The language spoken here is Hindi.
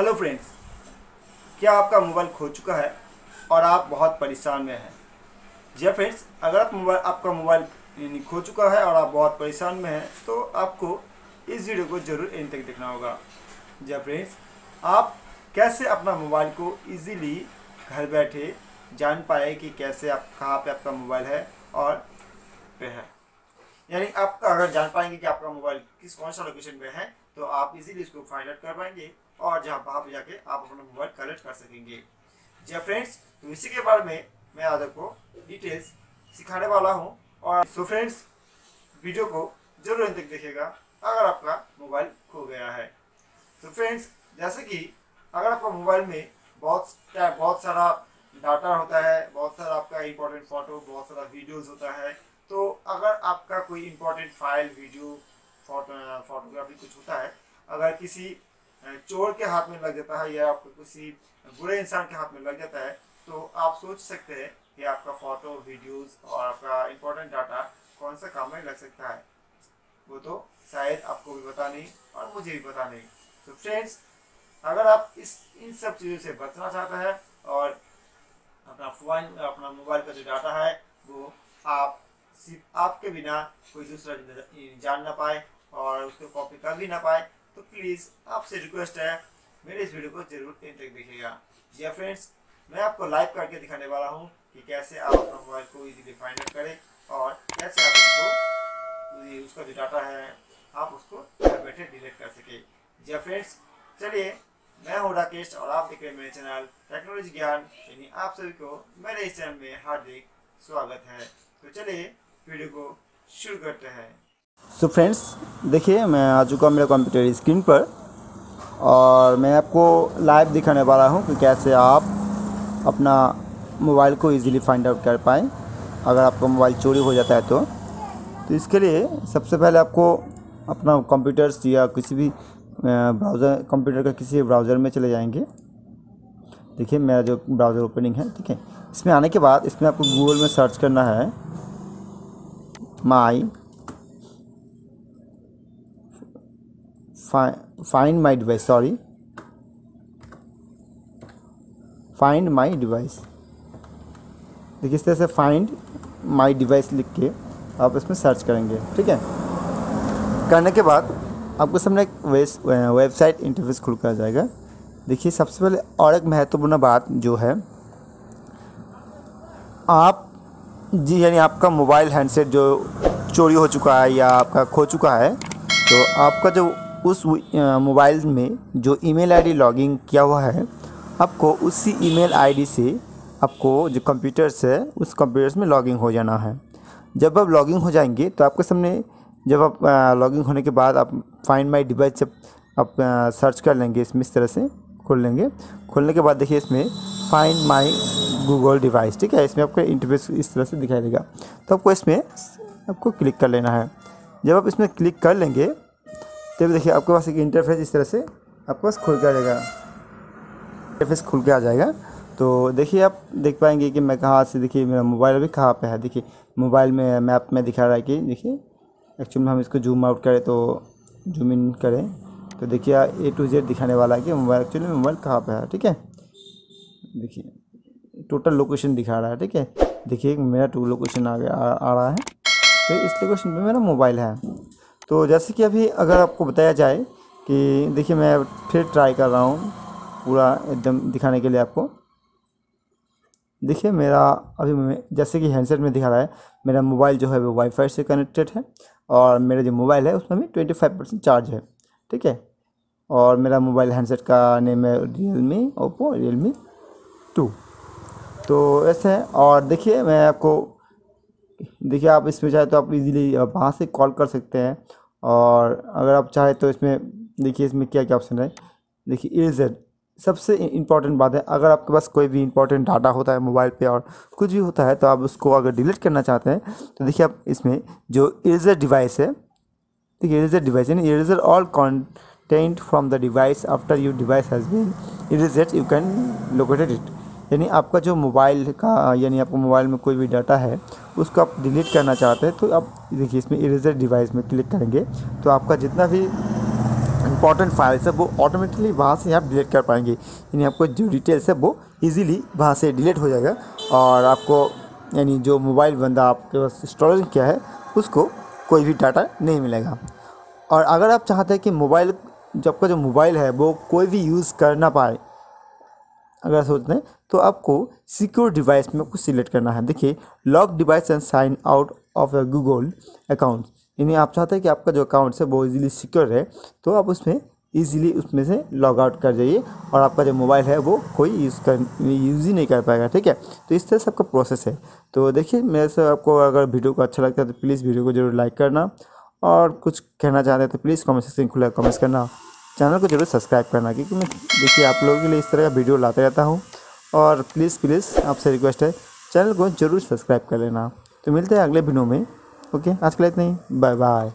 हेलो फ्रेंड्स क्या आपका मोबाइल खो चुका है और आप बहुत परेशान में हैं? जी फ्रेंड्स अगर आप मोबाइल आपका मोबाइल यानी खो चुका है और आप बहुत परेशान में हैं तो आपको इस वीडियो को ज़रूर एंड तक देखना होगा। जी फ्रेंड्स आप कैसे अपना मोबाइल को इजीली घर बैठे जान पाए कि कैसे आप, कहाँ पे आपका मोबाइल है और पे है? यानी आप अगर जान पाएँगे कि आपका मोबाइल किस, कौन सा लोकेशन पे है तो आप इजीली इसको फाइंड आउट कर पाएँगे। और जहाँ वहाँ पे जाके आप अपना मोबाइल कलेक्ट कर सकेंगे। जी फ्रेंड्स तो इसी के बारे में मैं आज आपको डिटेल्स सिखाने वाला हूँ। और सो फ्रेंड्स वीडियो को ज़रूर तक देखेगा अगर आपका मोबाइल खो गया है। तो फ्रेंड्स जैसे कि अगर आपका मोबाइल में बहुत बहुत सारा डाटा होता है, बहुत सारा आपका इंपॉर्टेंट फ़ोटो बहुत सारा वीडियोस होता है तो अगर आपका कोई important file video photo photography कुछ होता है, अगर किसी चोर के हाथ में लग जाता है या आपको किसी बुरे इंसान के हाथ में लग जाता है तो आप सोच सकते हैं कि आपका फ़ोटो, वीडियोस और आपका इम्पोर्टेंट डाटा कौन सा काम में लग सकता है। वो तो शायद आपको भी पता नहीं और मुझे भी पता नहीं। तो फ्रेंड्स अगर आप इस, इन सब चीज़ों से बचना चाहते हैं और अपना फ़ोन अपना मोबाइल का जो डाटा है, वो आप सिर्फ़ आपके बिना कोई दूसरा जान ना पाए और उसको कॉपी कर भी ना पाए तो प्लीज़ आपसे रिक्वेस्ट है, मेरे इस वीडियो को ज़रूर तक देखिएगा। फ्रेंड्स मैं आपको लाइव करके दिखाने वाला हूँ कि कैसे आप अपना मोबाइल को इजीली फाइंड आउट करें और कैसे आप उसको उसका जो डाटा है, आप उसको बैठे डिलीट कर सके। जी फ्रेंड्स चलिए, मैं हूँ राकेश और आप देख रहे हैं मेरे चैनल टेक्नोलॉजी ज्ञान यानी आप सभी को मेरे इस चैनल में हार्दिक स्वागत है। तो चलिए वीडियो को शुरू करते हैं। सो फ्रेंड्स देखिए, मैं आ चुका हूँ मेरे कंप्यूटर स्क्रीन पर और मैं आपको लाइव दिखाने वाला हूँ कि कैसे आप अपना मोबाइल को इजीली फाइंड आउट कर पाएँ। अगर आपका मोबाइल चोरी हो जाता है तो। तो इसके लिए सबसे पहले आपको अपना कंप्यूटर्स या किसी भी ब्राउज़र कंप्यूटर का किसी ब्राउज़र में चले जाएँगे। देखिए, मेरा जो ब्राउज़र ओपनिंग है, ठीक है। इसमें आने के बाद इसमें आपको गूगल में सर्च करना है। My find my device sorry find my device देखिए इस तरह से फाइंड माई डिवाइस लिख के आप इसमें सर्च करेंगे, ठीक है? करने के बाद आपको सामने एक वेबसाइट इंटरफेस खुल कर आ जाएगा। देखिए सबसे पहले और एक महत्वपूर्ण बात जो है, आप, जी यानी आपका मोबाइल हैंडसेट जो चोरी हो चुका है या आपका खो चुका है तो आपका जो उस मोबाइल में जो ईमेल आईडी लॉगिंग किया हुआ है, आपको उसी ईमेल आईडी से आपको जो कंप्यूटर्स है उस कंप्यूटर्स में लॉगिंग हो जाना है। जब आप लॉगिंग हो जाएँगे तो आपके सामने जब आप लॉगिंग होने के बाद आप फाइंड माई डिवाइस जब आप सर्च कर लेंगे, इसमें इस तरह से खोल लेंगे। खोलने के बाद देखिए इसमें फाइंड माई गूगल डिवाइस ठीक है? इसमें आपका इंटरफेस इस तरह से दिखाई देगा। तो आपको इसमें आपको क्लिक कर लेना है। जब आप इसमें क्लिक कर लेंगे तब देखिए, आपके पास एक इंटरफेस इस तरह से आपके पास खुल के आ जाएगा। इंटरफेस खुल के आ जाएगा। तो देखिए, आप देख पाएँगे कि मैं कहाँ से, देखिए, मेरा मोबाइल अभी कहाँ पे है। देखिए मोबाइल में मैप में दिखा रहा है कि, देखिए एक्चुअली में हम इसको जूम आउट करें तो जूम इन करें। तो देखिए ए टू जेड दिखाने वाला है कि मोबाइल एक्चुअली मोबाइल कहाँ पर है, ठीक है? देखिए टोटल लोकेशन दिखा रहा है, ठीक है? देखिए, मेरा टू लोकेशन आ गया, आ रहा है। तो इस लोकेशन पे मेरा मोबाइल है। तो जैसे कि अभी अगर आपको बताया जाए कि देखिए मैं फिर ट्राई कर रहा हूँ पूरा एकदम दिखाने के लिए आपको। देखिए मेरा अभी जैसे कि हैंडसेट में दिखा रहा है, मेरा मोबाइल जो है वो वाईफाई से कनेक्टेड है और मेरा जो मोबाइल है उसमें भी ट्वेंटी फाइव परसेंट चार्ज है, ठीक है? और मेरा मोबाइल हैंडसेट का नेम है Realme Oppo Realme two तो ऐसे है और देखिए मैं आपको, देखिए आप इसमें चाहे तो आप इजीली वहाँ से कॉल कर सकते हैं और अगर आप चाहें तो इसमें, देखिए इसमें क्या क्या ऑप्शन है। देखिए इरेजर सबसे इंपॉर्टेंट बात है, अगर आपके पास कोई भी इंपॉर्टेंट डाटा होता है मोबाइल पे और कुछ भी होता है तो आप उसको अगर डिलीट करना चाहते हैं तो देखिए आप इसमें जो इरेजर डिवाइस है, देखिए इरेजर डिवाइस यानी eraser all content from the device after you device has been erased you can located it यानी आपका जो मोबाइल का, यानी आपको मोबाइल में कोई भी डाटा है, उसको आप डिलीट करना चाहते हैं तो आप देखिए इसमें इरेजर डिवाइस में क्लिक करेंगे तो आपका जितना भी इंपॉर्टेंट फाइल्स है, वो ऑटोमेटिकली वहाँ से आप डिलीट कर पाएँगे। यानी आपको जो डिटेल्स है, वो ईजिली वहाँ से डिलीट हो जाएगा और आपको, यानी जो मोबाइल बंदा आपके पास स्टोरेज किया है, उसको कोई भी डाटा नहीं मिलेगा। और अगर आप चाहते हैं कि मोबाइल, जो आपका जो मोबाइल है, वो कोई भी यूज़ कर ना पाए, अगर सोचते हैं तो आपको सिक्योर डिवाइस में कुछ सिलेक्ट करना है। देखिए lock device and sign out of a Google account यानी आप चाहते हैं कि आपका जो अकाउंट है वो इजीली सिक्योर है तो आप उसमें इजीली उसमें से लॉग आउट कर जाइए और आपका जो मोबाइल है वो कोई यूज़ कर यूज़ ही नहीं कर पाएगा, ठीक है? तो इस तरह से आपका प्रोसेस है। तो देखिए, मेरे से आपको अगर वीडियो को अच्छा लगता है तो प्लीज़ वीडियो को ज़रूर लाइक करना। और कुछ कहना चाहते हैं तो प्लीज़ कमेंट सेक्शन खुला कमेंट्स करना। चैनल को ज़रूर सब्सक्राइब करना, क्योंकि मैं, देखिए, आप लोगों के लिए इस तरह का वीडियो लाते रहता हूँ। और प्लीज़ प्लीज़ आपसे रिक्वेस्ट है। चैनल को ज़रूर सब्सक्राइब कर लेना। तो मिलते हैं अगले वीडियो में। ओके आज के लिए इतना ही। Bye bye